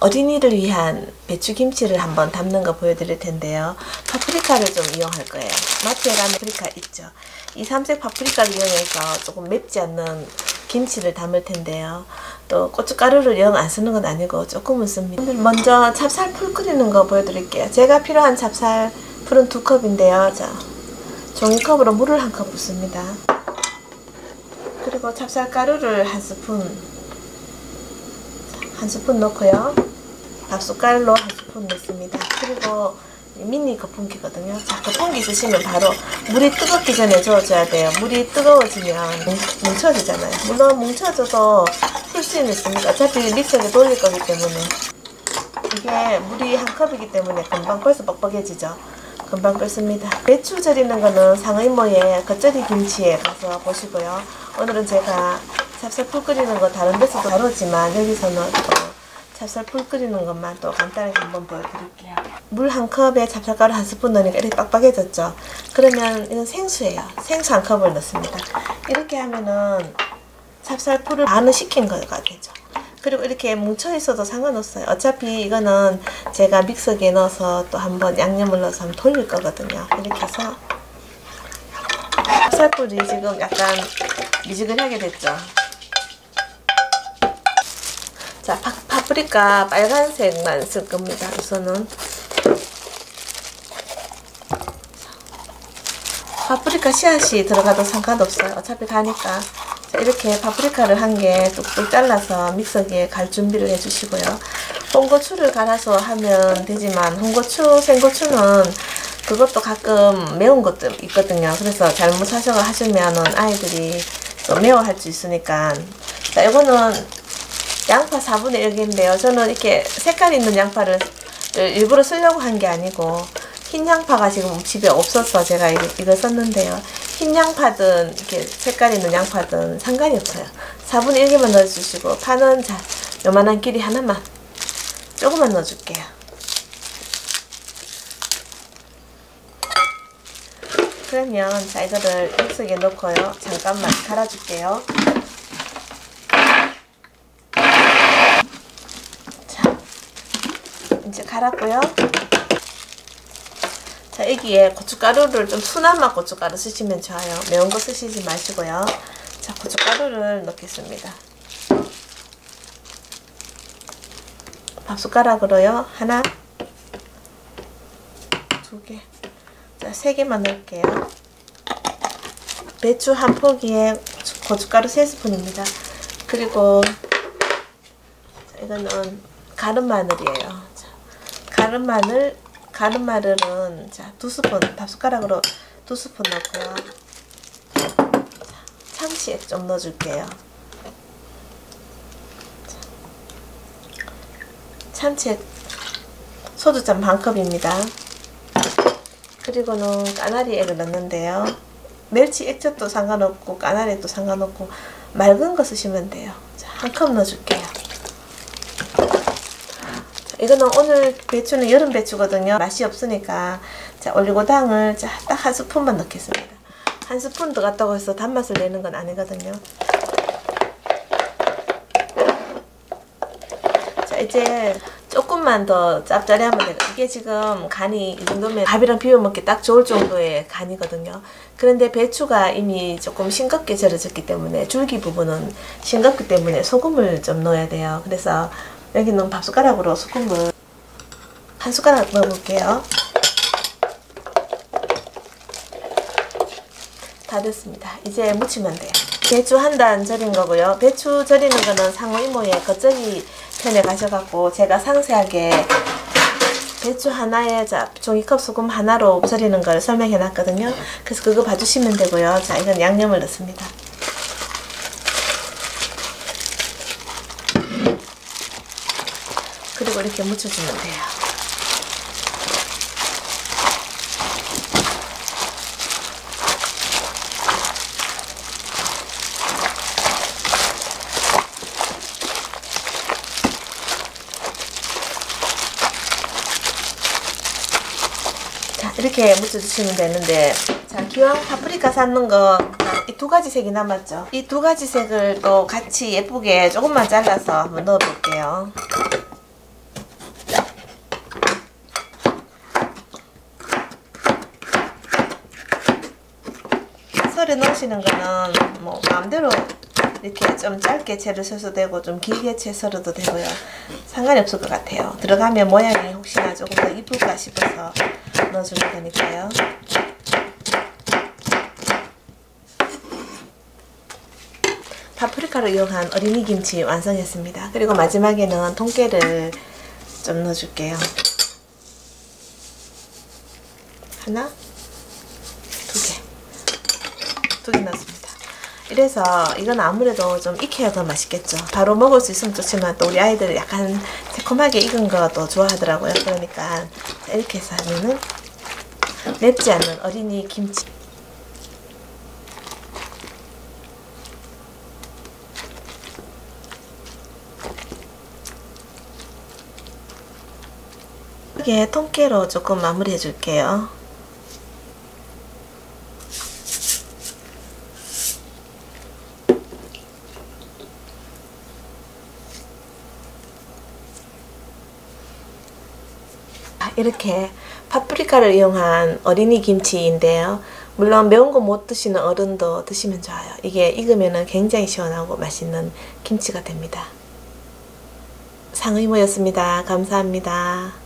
어린이를 위한 배추김치를 한번 담는 거 보여드릴 텐데요. 파프리카를 좀 이용할 거예요. 마트에 가면 파프리카 있죠. 이 삼색 파프리카를 이용해서 조금 맵지 않는 김치를 담을 텐데요. 또 고춧가루를 영 안 쓰는 건 아니고 조금은 씁니다. 먼저 찹쌀 풀 끓이는 거 보여드릴게요. 제가 필요한 찹쌀 풀은 두 컵인데요. 자, 종이컵으로 물을 한 컵 붓습니다. 그리고 찹쌀가루를 한 스푼 한 스푼 넣고요. 밥숟갈로 한 스푼 넣습니다. 그리고 미니 거품기거든요. 자, 거품기 쓰시면 바로 물이 뜨겁기 전에 저어줘야 돼요. 물이 뜨거워지면 뭉쳐지잖아요. 물론 뭉쳐져도 풀 수는 있습니다. 어차피 믹서기 돌릴 거기 때문에 이게 물이 한 컵이기 때문에 금방 벌써 뻑뻑해지죠. 금방 끓습니다. 배추 절이는 거는 상의모의 겉절이 김치에 가서 보시고요. 오늘은 제가 찹쌀풀 끓이는 거 다른 데서도 다루지만 여기서는 또 찹쌀풀 끓이는 것만 또 간단하게 한번 보여드릴게요. 물 한 컵에 찹쌀가루 한 스푼 넣으니까 이렇게 빡빡해졌죠. 그러면 이건 생수예요. 생수 한 컵을 넣습니다. 이렇게 하면은 찹쌀풀을 반을 식힌 거가 되죠. 그리고 이렇게 뭉쳐 있어도 상관없어요. 어차피 이거는 제가 믹서기에 넣어서 또 한번 양념을 넣어서 한번 돌릴 거거든요. 이렇게 해서 찹쌀풀이 지금 약간 미지근하게 됐죠. 자, 파, 파프리카 빨간색만 쓸 겁니다. 우선은 파프리카 씨앗이 들어가도 상관없어요. 어차피 가니까 자, 이렇게 파프리카를 한 개 뚝뚝 잘라서 믹서기에 갈 준비를 해주시고요. 홍고추를 갈아서 하면 되지만 홍고추, 생고추는 그것도 가끔 매운 것도 있거든요. 그래서 잘못 사셔서 하시면은 아이들이 또 매워할 수 있으니까 자, 이거는 양파 4분의 1개인데요. 저는 이렇게 색깔 있는 양파를 일부러 쓰려고 한 게 아니고 흰 양파가 지금 집에 없어서 제가 이걸 썼는데요. 흰 양파든 이렇게 색깔 있는 양파든 상관이 없어요. 4분의 1개만 넣어주시고 파는 자 요만한 길이 하나만 조금만 넣어줄게요. 그러면 자 이거를 믹서기에 넣고요. 잠깐만 갈아줄게요. 자 이제 갈았고요. 자 여기에 고춧가루를 좀 순한 맛 고춧가루 쓰시면 좋아요. 매운 거 쓰시지 마시고요. 자 고춧가루를 넣겠습니다. 밥숟가락으로요. 하나, 두 개, 자, 세 개만 넣을게요. 배추 한 포기에 고춧가루 3스푼입니다. 그리고 자, 이거는 가름 마늘이에요. 자, 가름 마늘, 가름 마늘은 자, 두 스푼, 밥숟가락으로 두 스푼 넣고요. 자, 참치액 좀 넣어줄게요. 참치액 소주잔 반 컵입니다. 그리고는 까나리액을 넣는데요. 멸치 액젓도 상관없고 까나리액도 상관없고 맑은 거 쓰시면 돼요. 한 컵 넣어줄게요. 자, 이거는 오늘 배추는 여름 배추거든요. 맛이 없으니까 자 올리고당을 딱 한 스푼만 넣겠습니다. 한 스푼 더 갖다고 해서 단맛을 내는 건 아니거든요. 자 이제 조금만 더 짭짤하면 돼요. 이게 지금 간이 이 정도면 밥이랑 비벼 먹기 딱 좋을 정도의 간이거든요. 그런데 배추가 이미 조금 싱겁게 절여졌기 때문에 줄기 부분은 싱겁기 때문에 소금을 좀 넣어야 돼요. 그래서 여기는 밥숟가락으로 소금을 한 숟가락 넣어볼게요. 다 됐습니다. 이제 무치면 돼요. 배추 한 단 절인 거고요. 배추 절이는 거는 상호 이모의 겉절이 편에 가셔갖고 제가 상세하게 배추 하나에 자 종이컵 소금 하나로 절이는 걸 설명해 놨거든요. 그래서 그거 봐주시면 되고요. 자 이건 양념을 넣습니다. 그리고 이렇게 묻혀주면 돼요. 이렇게 묻혀주시면 되는데 자 기왕 파프리카 삶는 거이두 가지 색이 남았죠. 이 두 가지 색을 또 같이 예쁘게 조금만 잘라서 한번 넣어 볼게요. 설에 넣으시는 거는 뭐 마음대로 이렇게 좀 짧게 채를 써도 되고 좀 길게 채 썰어도 되고요. 상관이 없을 것 같아요. 들어가면 모양이 혹시나 조금 더 이쁠까 싶어서 넣어주는 거니까요. 파프리카를 이용한 어린이 김치 완성했습니다. 그리고 마지막에는 통깨를 좀 넣어줄게요. 하나, 두 개. 두 개 넣었습니다. 이래서 이건 아무래도 좀 익혀야 더 맛있겠죠. 바로 먹을 수 있으면 좋지만 또 우리 아이들 약간 새콤하게 익은 거도 좋아하더라고요. 그러니까 이렇게 해서 하면은 맵지 않은 어린이 김치. 이게 통깨로 조금 마무리해 줄게요. 이렇게 파프리카를 이용한 어린이 김치인데요. 물론 매운 거 못 드시는 어른도 드시면 좋아요. 이게 익으면 굉장히 시원하고 맛있는 김치가 됩니다. 상의모였습니다. 감사합니다.